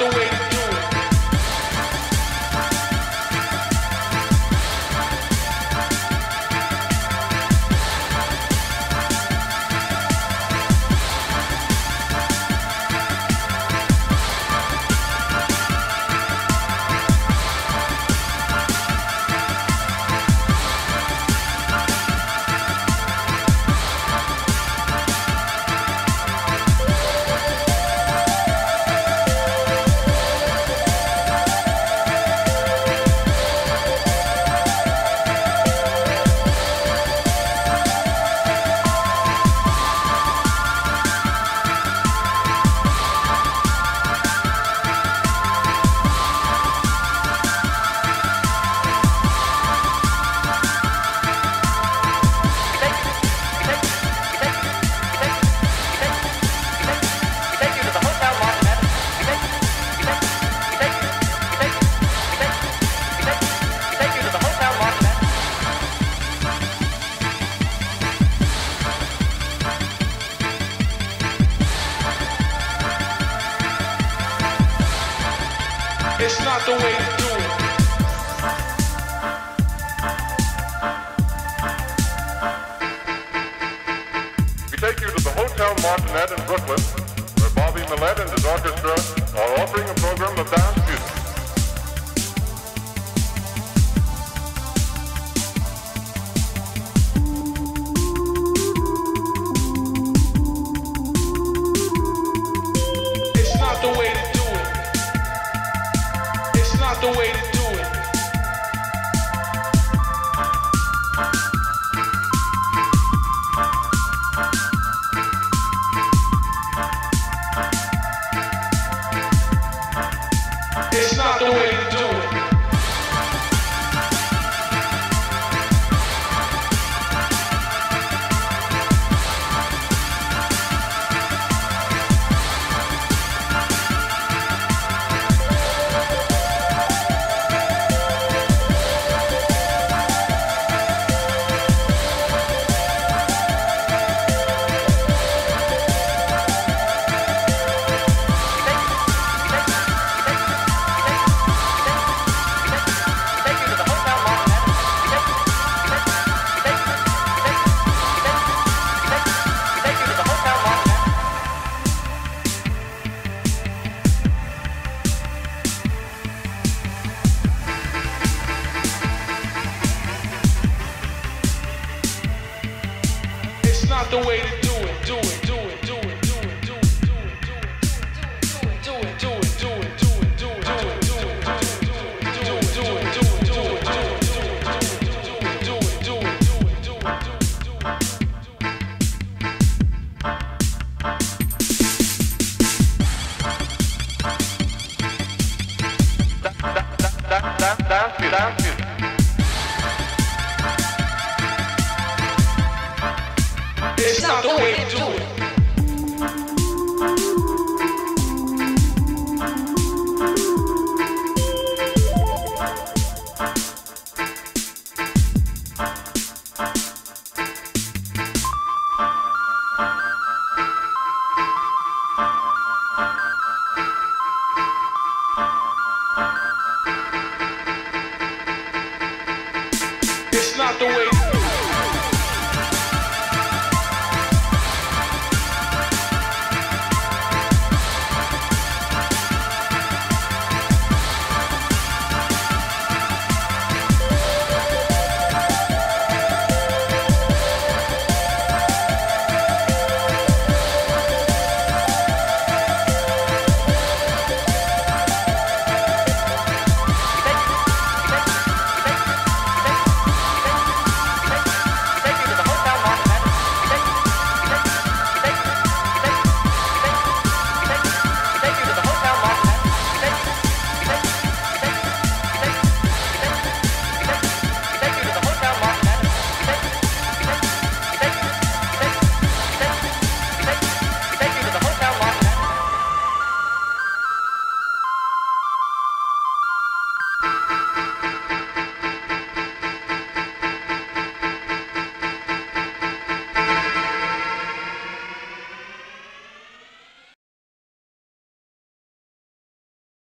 not the way It's not the way to do it. We take you to the Hotel Martinet in Brooklyn, where Bobby Millett and his orchestra are offering a program of dance music. The way to not the way to do it.